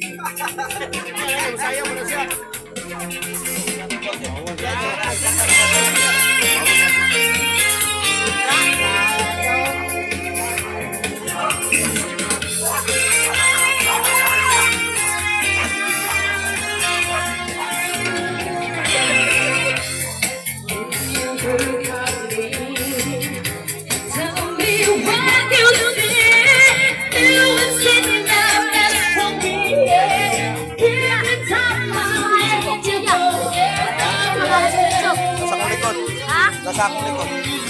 Likod. Basa akong.